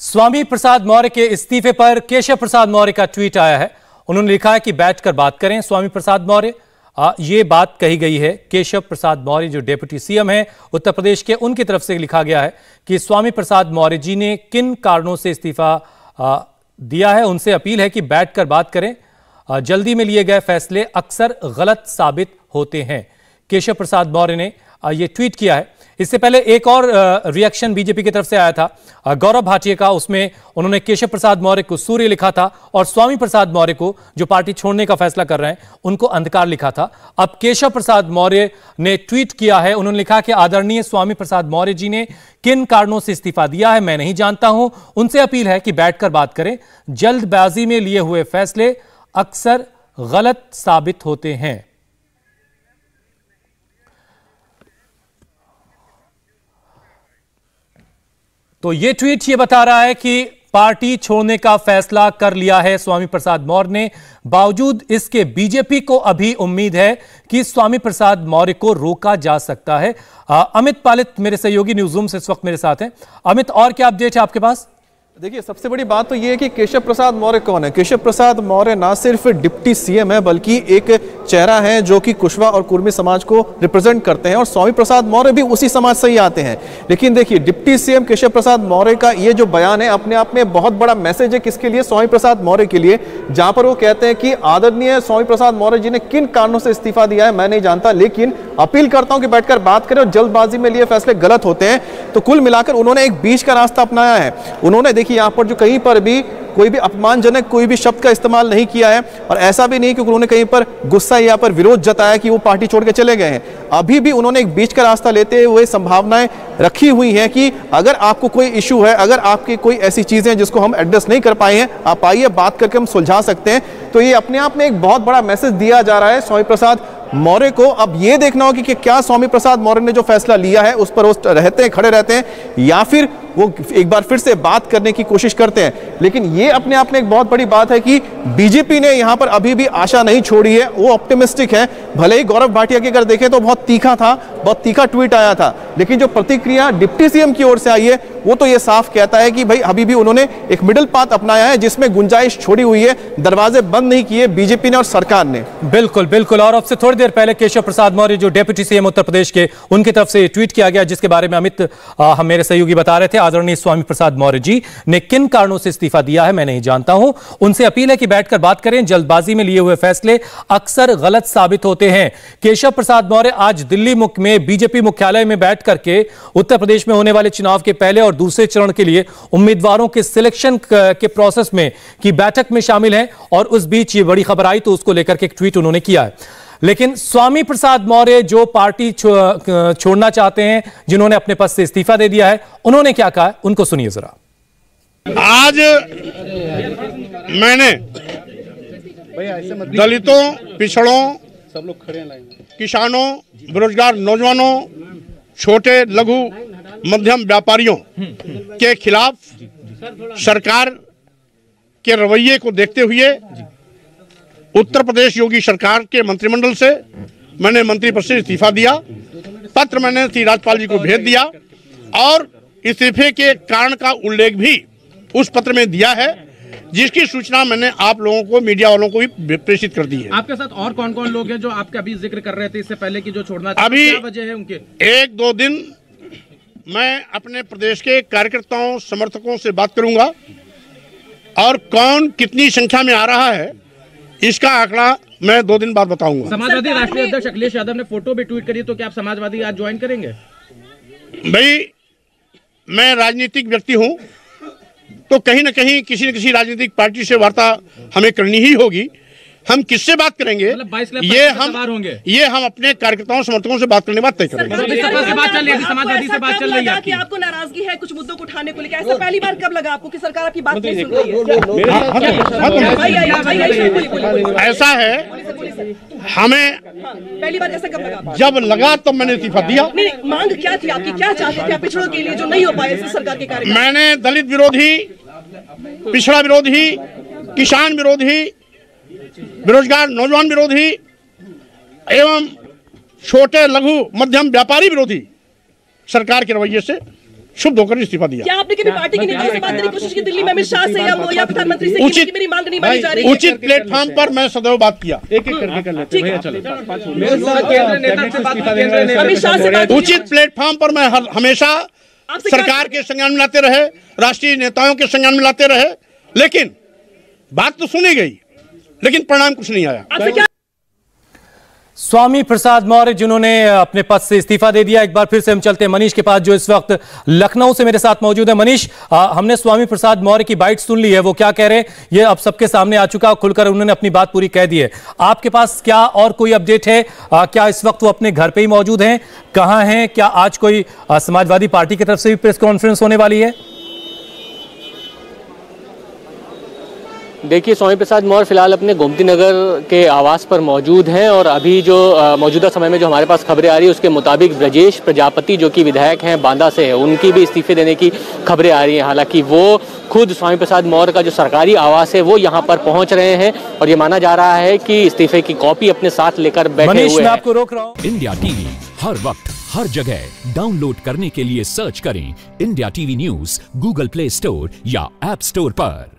स्वामी प्रसाद मौर्य के इस्तीफे पर केशव प्रसाद मौर्य का ट्वीट आया है। उन्होंने लिखा है कि बैठकर बात करें, स्वामी प्रसाद मौर्य। ये बात कही गई है, केशव प्रसाद मौर्य जो डेप्यूटी सीएम है, उत्तर प्रदेश के उनकी तरफ़ से लिखा गया है कि स्वामी प्रसाद मौर्य जी ने किन कारणों से इस्तीफा दिया है। उनसे अपील है कि बैठकर बात करें। जल्दी में लिए गए फैसले अक्सर गलत साबित होते हैं। केशव प्रसाद मौर्य ने ये ट्वीट किया है। इससे पहले एक और रिएक्शन बीजेपी की तरफ़ से आया था। गौरव भाटिया का, उसमें उन्होंने केशव प्रसाद मौर्य को सूर्य लिखा था और स्वामी प्रसाद मौर्य को जो पार्टी छोड़ने का फैसला कर रहे हैं, उनको अंधकार लिखा था। अब केशव प्रसाद मौर्य ने ट्वीट किया है, उन्होंने लिखा कि आदरणीय स्वामी प्रसाद मौर्य जी ने किन कारणों से इस्तीफा दिया है, मैं नहीं जानता हूँ। उनसे अपील है कि बैठकर बात करें। जल्दबाजी में लिए हुए फैसले अक्सर गलत साबित होते हैं। तो ये ट्वीट ये बता रहा है कि पार्टी छोड़ने का फैसला कर लिया है। स्वामी प्रसाद मौर्य ने। बावजूद इसके बीजेपी को अभी उम्मीद है कि स्वामी प्रसाद मौर्य को रोका जा सकता है। आ, अमित पालित मेरे सहयोगी न्यूज़ रूम से इस वक्त मेरे साथ हैं। अमित और क्या अपडेट है आपके पास? देखिए सबसे बड़ी बात तो ये है कि केशव प्रसाद मौर्य कौन है? केशव प्रसाद मौर्य ना सिर्फ़ डिप्टी सीएम है बल्कि एक चेहरा है जो कि कुशवा और कुर्मी समाज को रिप्रेजेंट करते हैं और स्वामी प्रसाद मौर्य भी उसी समाज से ही आते हैं। लेकिन देखिए, डिप्टी सीएम केशव प्रसाद मौर्य का ये जो बयान है, अपने आप में बहुत बड़ा मैसेज है किसके लिए? स्वामी प्रसाद मौर्य के लिए। जहाँ पर वो कहते हैं कि आदरणीय स्वामी प्रसाद मौर्य जी ने किन कारणों से इस्तीफा दिया है, मैं नहीं जानता, लेकिन अपील करता हूँ कि बैठकर बात करें और जल्दबाजी में लिए फैसले गलत होते हैं। तो कुल मिलाकर उन्होंने एक बीच का रास्ता अपनाया है। उन्होंने, देखिए, यहाँ पर जो कहीं पर भी कोई भी अपमानजनक कोई भी शब्द का इस्तेमाल नहीं किया है और ऐसा भी नहीं कि उन्होंने कहीं पर गुस्सा या पर विरोध जताया कि वो पार्टी छोड़ के चले गए हैं। अभी भी उन्होंने एक बीच का रास्ता लेते हुए संभावनाएँ रखी हुई हैं कि अगर आपको कोई इशू है, अगर आपकी कोई ऐसी चीज़ें हैं जिसको हम एड्रेस नहीं कर पाए हैं, आप आइए, बात करके हम सुलझा सकते हैं। तो ये अपने आप में एक बहुत बड़ा मैसेज दिया जा रहा है स्वामी प्रसाद मौर्य को। अब ये देखना होगा कि क्या स्वामी प्रसाद मौर्य ने जो फैसला लिया है, उस पर वो रहते हैं, खड़े रहते हैं या फिर वो एक बार फिर से बात करने की कोशिश करते हैं। लेकिन ये अपने आप में एक बहुत बड़ी बात है कि बीजेपी ने यहाँ पर अभी भी आशा नहीं छोड़ी है। वो ऑप्टिमिस्टिक है। भले ही गौरव भाटिया की अगर देखें तो बहुत तीखा था, बहुत तीखा ट्वीट आया था। लेकिन जो प्रतिक्रिया डिप्टी सीएम की ओर से आई है, वो तो ये साफ़ कहता है कि भाई अभी भी उन्होंने एक मिडिल पाथ अपनाया है, जिसमें गुंजाइश छोड़ी हुई है, दरवाजे बंद नहीं किए बीजेपी ने और सरकार ने। बिल्कुल बिल्कुल। और अब से थोड़ी देर पहले केशव प्रसाद मौर्य, जो डेप्यूटी सीएम उत्तर प्रदेश के, उनकी तरफ़ से ट्वीट किया गया, जिसके बारे में अमित हम मेरे सहयोगी बता रहे थे। आदरणीय स्वामी प्रसाद मौर्य जी ने किन कारणों से इस्तीफा दिया है मैं नहीं जानता हूँ। उनसे अपील है कि बैठकर बात करें, जल्दबाजी में लिए हुए फैसले अक्सर गलत साबित होते हैं। केशव प्रसाद मौर्य आज दिल्ली में, बीजेपी मुख्यालय में बैठ करके उत्तर प्रदेश में होने वाले चुनाव के पहले और दूसरे चरण के लिए उम्मीदवारों के सिलेक्शन के प्रोसेस में की बैठक में शामिल हैं और उस बीच ये बड़ी खबर आई तो उसको लेकर के एक ट्वीट उन्होंने किया है। लेकिन स्वामी प्रसाद मौर्य जो पार्टी छो, छोड़ना चाहते हैं जिन्होंने अपने पद से इस्तीफा दे दिया है उन्होंने क्या कहा? उनको सुनिए जरा। आज मैंने दलितों पिछड़ों सब लोग खड़े किसानों बेरोजगार नौजवानों छोटे लघु मध्यम व्यापारियों के खिलाफ सरकार के रवैये को देखते हुए उत्तर प्रदेश योगी सरकार के मंत्रिमंडल से मैंने मंत्री पद से इस्तीफा दिया पत्र मैंने श्री राज्यपाल जी को भेज दिया और इस्तीफे के कारण का उल्लेख भी उस पत्र में दिया है जिसकी सूचना मैंने आप लोगों को मीडिया वालों को भी प्रेषित कर दी है। आपके साथ और कौन कौन लोग हैं जो आपके अभी ज़िक्र कर रहे थे इससे पहले की जो छोड़ना अभी वजह है उनके? एक दो दिन मैं अपने प्रदेश के कार्यकर्ताओं समर्थकों से बात करूँगा और कौन कितनी संख्या में आ रहा है इसका आंकड़ा मैं दो दिन बाद बताऊँगा। समाजवादी राष्ट्रीय अध्यक्ष अखिलेश यादव ने फ़ोटो भी ट्वीट करी तो क्या आप समाजवादी आज ज्वाइन करेंगे? भाई मैं राजनीतिक व्यक्ति हूँ तो कहीं ना कहीं किसी न किसी राजनीतिक पार्टी से वार्ता हमें करनी ही होगी। हम किससे बात करेंगे? मतलब ये हम होंगे। ये हम अपने कार्यकर्ताओं समर्थकों से बात करने बात तय करेंगे। समाजवादी से बात चल रही है आपको। नाराज़गी है कुछ मुद्दों को उठाने को लेकर ऐसा पहली बार कब लगा आपको कि सरकार आपकी बात नहीं सुन रही है? ऐसा है हमें पहली बार ऐसा कब लगा जब लगा तो मैंने इस्तीफा दिया। मांग क्या थी आपकी? क्या चाहते थे पिछड़ों के लिए जो नहीं हो पाए सरकार के कार्य मैंने दलित विरोधी पिछड़ा विरोधी किसान विरोधी बेरोजगार नौजवान विरोधी एवं छोटे लघु मध्यम व्यापारी विरोधी सरकार के रवैये से शुभ होकर इस्तीफा दिया। क्या आपने कभी पार्टी के नेताओं से बात करने की कोशिश की दिल्ली में अमित शाह से या वो या प्रधानमंत्री से? उचित मेरी मांग नहीं मानी जा रही उचित प्लेटफॉर्म पर मैं सदैव बात किया। एक एक करके कर लेते भैया चलो। अमित शाह से बात उचित प्लेटफॉर्म पर मैं हमेशा सरकार के संज्ञान में लाते रहे राष्ट्रीय नेताओं के संज्ञान में लाते रहे लेकिन बात तो सुनी गई। लेकिन परिणाम कुछ नहीं आया। स्वामी प्रसाद मौर्य जिन्होंने अपने पद से इस्तीफा दे दिया एक बार फिर से हम चलते हैं मनीष के पास जो इस वक्त लखनऊ से मेरे साथ मौजूद है। मनीष हमने स्वामी प्रसाद मौर्य की बाइट सुन ली है वो क्या कह रहे हैं? ये अब सबके सामने आ चुका खुलकर उन्होंने अपनी बात पूरी कह दी है। आपके पास क्या और कोई अपडेट है? आ, क्या इस वक्त वो अपने घर पर ही मौजूद हैं? कहाँ हैं? क्या आज कोई आ, समाजवादी पार्टी की तरफ़ से भी प्रेस कॉन्फ्रेंस होने वाली है? देखिए स्वामी प्रसाद मौर्य फ़िलहाल अपने गोमती नगर के आवास पर मौजूद हैं और अभी जो मौजूदा समय में जो हमारे पास खबरें आ रही है उसके मुताबिक ब्रजेश प्रजापति जो कि विधायक हैं बांदा से है उनकी भी इस्तीफे देने की खबरें आ रही हैं। हालाँकि वो खुद स्वामी प्रसाद मौर्य का जो सरकारी आवास है वो यहाँ पर पहुँच रहे हैं और ये माना जा रहा है कि इस्तीफे की कॉपी अपने साथ लेकर बैठे हुए मैं हैं। आपको रोक रहा हूँ। इंडिया टीवी हर वक्त हर जगह। डाउनलोड करने के लिए सर्च करें India TV news Google play store या एप स्टोर पर।